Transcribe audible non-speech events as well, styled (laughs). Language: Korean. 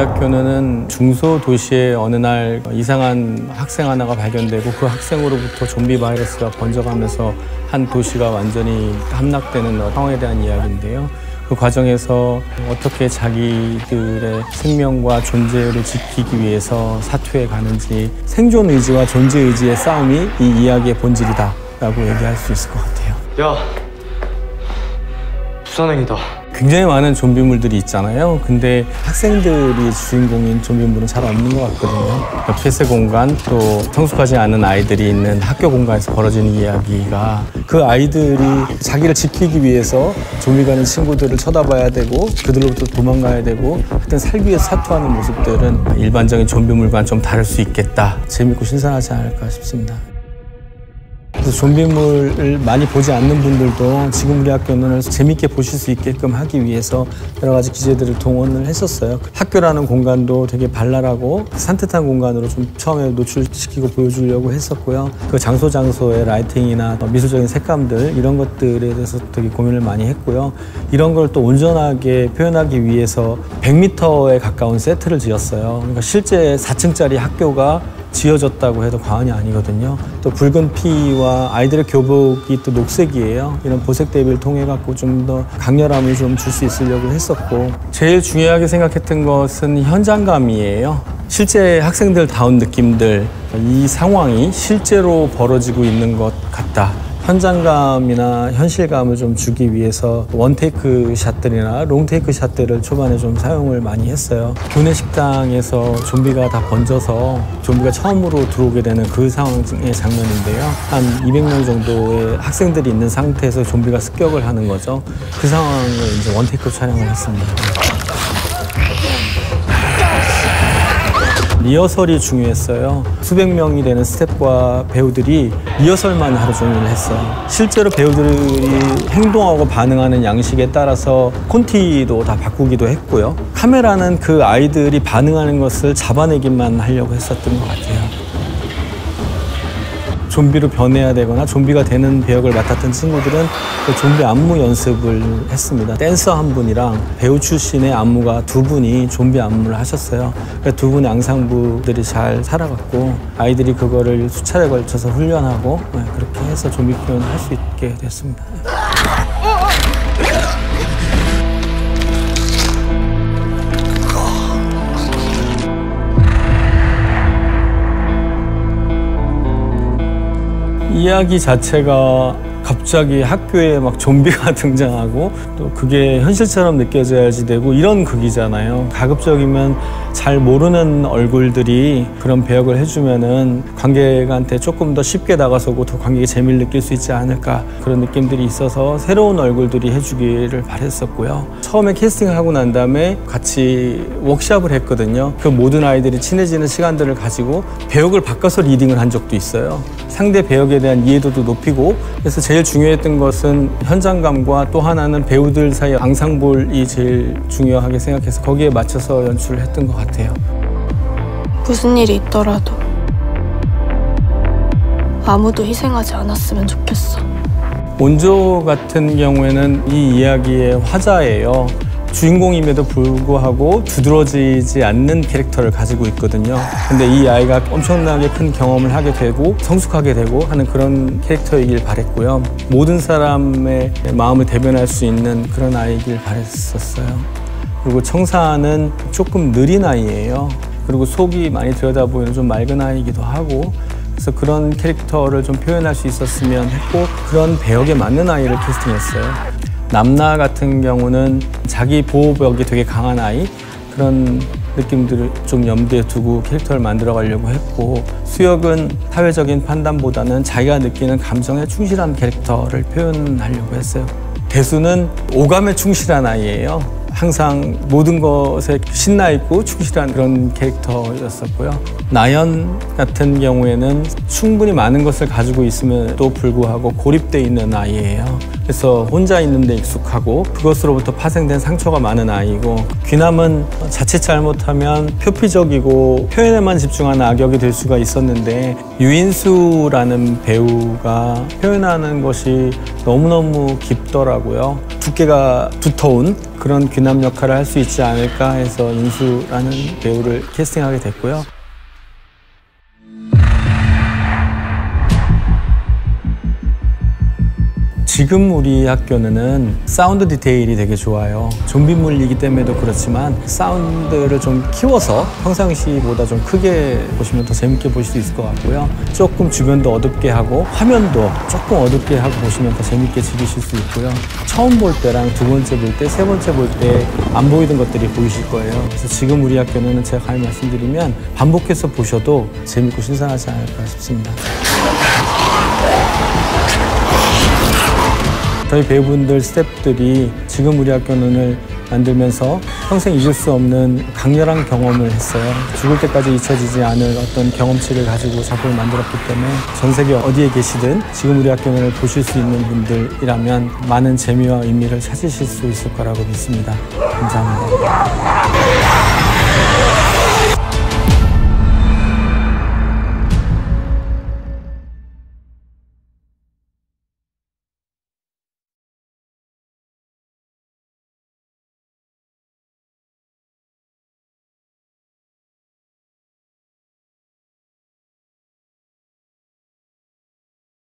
학교는 중소도시의 어느 날 이상한 학생 하나가 발견되고 그 학생으로부터 좀비 바이러스가 번져가면서 한 도시가 완전히 함락되는 상황에 대한 이야기인데요. 그 과정에서 어떻게 자기들의 생명과 존재를 지키기 위해서 사투에 가는지 생존 의지와 존재 의지의 싸움이 이 이야기의 본질이다라고 얘기할 수 있을 것 같아요. 야, 부산행이다. 굉장히 많은 좀비물들이 있잖아요. 근데 학생들이 주인공인 좀비물은 잘 없는 것 같거든요. 폐쇄 공간 또 성숙하지 않은 아이들이 있는 학교 공간에서 벌어지는 이야기가 그 아이들이 자기를 지키기 위해서 좀비 가는 친구들을 쳐다봐야 되고 그들로부터 도망가야 되고 하여튼 살기 위해서 사투하는 모습들은 일반적인 좀비물과는 좀 다를 수 있겠다. 재밌고 신선하지 않을까 싶습니다. 좀비물을 많이 보지 않는 분들도 지금 우리 학교는 재밌게 보실 수 있게끔 하기 위해서 여러 가지 기재들을 동원을 했었어요. 학교라는 공간도 되게 발랄하고 산뜻한 공간으로 좀 처음에 노출시키고 보여주려고 했었고요. 그 장소 장소의 라이팅이나 미술적인 색감들 이런 것들에 대해서 되게 고민을 많이 했고요. 이런 걸 또 온전하게 표현하기 위해서 100m에 가까운 세트를 지었어요. 그러니까 실제 4층짜리 학교가 지어졌다고 해도 과언이 아니거든요. 또 붉은 피와 아이들의 교복이 또 녹색이에요. 이런 보색 대비를 통해 갖고 좀 더 강렬함을 좀 줄 수 있으려고 했었고 제일 중요하게 생각했던 것은 현장감이에요. 실제 학생들 다운 느낌들 이 상황이 실제로 벌어지고 있는 것 같다. 현장감이나 현실감을 좀 주기 위해서 원테이크 샷들이나 롱테이크 샷들을 초반에 좀 사용을 많이 했어요. 교내 식당에서 좀비가 다 번져서 좀비가 처음으로 들어오게 되는 그 상황의 장면인데요. 한 200명 정도의 학생들이 있는 상태에서 좀비가 습격을 하는 거죠. 그 상황을 이제 원테이크 촬영을 했습니다. 리허설이 중요했어요. 수백 명이 되는 스태프와 배우들이 리허설만 하루 종일 했어요. 실제로 배우들이 행동하고 반응하는 양식에 따라서 콘티도 다 바꾸기도 했고요. 카메라는 그 아이들이 반응하는 것을 잡아내기만 하려고 했었던 것 같아요. 좀비로 변해야 되거나 좀비가 되는 배역을 맡았던 친구들은 그 좀비 안무 연습을 했습니다. 댄서 한 분이랑 배우 출신의 안무가 두 분이 좀비 안무를 하셨어요. 그러니까 두 분의 앙상부들이 잘 살아갔고 아이들이 그거를 수차례 걸쳐서 훈련하고 네, 그렇게 해서 좀비 표현을 할 수 있게 됐습니다. 이야기 자체가 갑자기 학교에 막 좀비가 (laughs) 등장하고 또 그게 현실처럼 느껴져야지 되고 이런 극이잖아요. 가급적이면 잘 모르는 얼굴들이 그런 배역을 해주면은 관객한테 조금 더 쉽게 다가서고 더 관객이 재미를 느낄 수 있지 않을까 그런 느낌들이 있어서 새로운 얼굴들이 해주기를 바랬었고요. 처음에 캐스팅을 하고 난 다음에 같이 워크샵을 했거든요. 그 모든 아이들이 친해지는 시간들을 가지고 배역을 바꿔서 리딩을 한 적도 있어요. 상대 배역에 대한 이해도도 높이고 그래서 제일 중요했던 것은 현장감과 또 하나는 배우들 사이 앙상볼이 제일 중요하게 생각해서 거기에 맞춰서 연출을 했던 것 같아요. 무슨 일이 있더라도 아무도 희생하지 않았으면 좋겠어. 온조 같은 경우에는 이 이야기의 화자예요. 주인공임에도 불구하고 두드러지지 않는 캐릭터를 가지고 있거든요. 근데 이 아이가 엄청나게 큰 경험을 하게 되고 성숙하게 되고 하는 그런 캐릭터이길 바랬고요. 모든 사람의 마음을 대변할 수 있는 그런 아이길 바랬었어요. 그리고 청사는 조금 느린 아이예요. 그리고 속이 많이 들여다보이는 좀 맑은 아이이기도 하고 그래서 그런 캐릭터를 좀 표현할 수 있었으면 했고 그런 배역에 맞는 아이를 캐스팅했어요. 남나 같은 경우는 자기 보호벽이 되게 강한 아이 그런 느낌들을 좀 염두에 두고 캐릭터를 만들어 가려고 했고 수혁은 사회적인 판단보다는 자기가 느끼는 감정에 충실한 캐릭터를 표현하려고 했어요. 대수는 오감에 충실한 아이예요. 항상 모든 것에 신나 있고 충실한 그런 캐릭터였었고요. 나연 같은 경우에는 충분히 많은 것을 가지고 있음에도 불구하고 고립돼 있는 아이예요. 그래서 혼자 있는데 익숙하고 그것으로부터 파생된 상처가 많은 아이고 귀남은 자칫 잘못하면 표피적이고 표현에만 집중하는 악역이 될 수가 있었는데 유인수라는 배우가 표현하는 것이 너무너무 깊더라고요. 두께가 두터운 그런 귀남 역할을 할 수 있지 않을까 해서 인수라는 배우를 캐스팅하게 됐고요. 지금 우리 학교는 사운드 디테일이 되게 좋아요. 좀비물이기 때문에도 그렇지만 사운드를 좀 키워서 평상시보다 좀 크게 보시면 더 재밌게 보실 수 있을 것 같고요. 조금 주변도 어둡게 하고 화면도 조금 어둡게 하고 보시면 더 재밌게 즐기실 수 있고요. 처음 볼 때랑 두 번째 볼 때, 세 번째 볼 때 안 보이던 것들이 보이실 거예요. 그래서 지금 우리 학교는 제가 감히 말씀드리면 반복해서 보셔도 재밌고 신선하지 않을까 싶습니다. 저희 배우분들 스태프들이 지금 우리 학교는을 만들면서 평생 잊을 수 없는 강렬한 경험을 했어요. 죽을 때까지 잊혀지지 않을 어떤 경험치를 가지고 작품을 만들었기 때문에 전 세계 어디에 계시든 지금 우리 학교를 보실 수 있는 분들이라면 많은 재미와 의미를 찾으실 수 있을 거라고 믿습니다. 감사합니다.